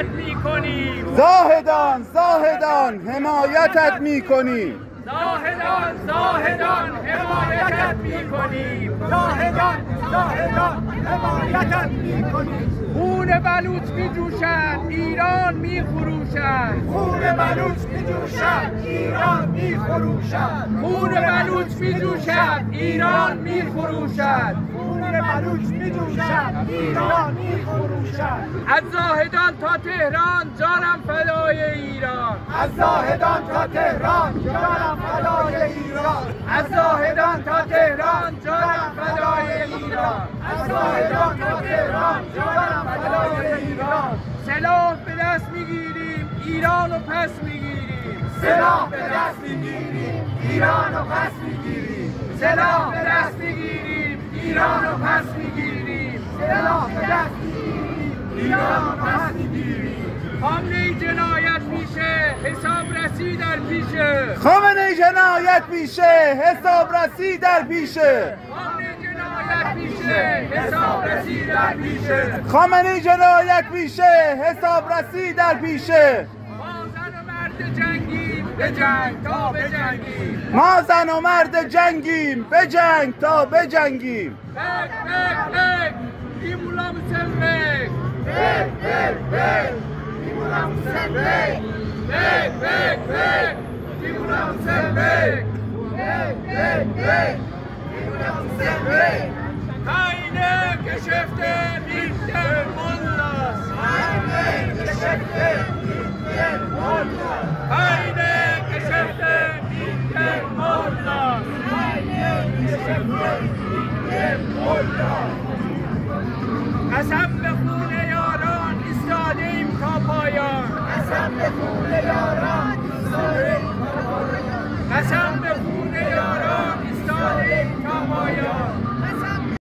حمایتت می‌کنیم. زاهدان زاهدان حمایتت می‌کنیم. زاهدان زاهدان حمایتت می‌کنیم. زاهدان زاهدان حمایتت می‌کنیم. خون بلوچ میجوشد ایران میفروشد خون بلوچ میجوشد ایران میفروشد خون بلوچ میجوشد ایران میفروشد خون بلوچ میجوشد ایران میفروشد از زاهدان تا تهران جانم فدای ایران. از زاهدان تا تهران جانم فدای ایران. از زاهدان تا تهران جانم فدای ایران. از زاهدان تا تهران جانم فدای ایران. سلاح به دست می‌گیریم ایران رو پس می‌گیریم. سلاح به دست می‌گیریم. ایران رو پس می‌گیریم. سلاح به دست می‌گیریم. ایران رو پس می‌گیریم. سلاح به دست می‌گیریم. ایران رو پس می‌گیریم. حمله جنایت میشه. حساب رسی در پیشه. خامنه جنایت میشه. حساب رسی در پیشه. جنایت میشه حساب رسی در پیشه. خامنه جنایت میشه حساب رسی در پیشه. ما زن و مرد جنگیم به جنگ تا به جنگیم. ما زن و مرد جنگیم به جنگ تا به جنگیم. بک بک بک. ایمولا مسلمک بک بک بک. ایمولا مسلمک بک بک بک. ایمولا مسلمک بک بک بک. ایمولا مسلمک Hayne keşefte bitter mullas. Hayne keşefte bitter mullas. Hayne keşefte bitter mullas. Hayne keşefte bitter mullas. Esem bekune yaran, isyadim ta payan. Bekune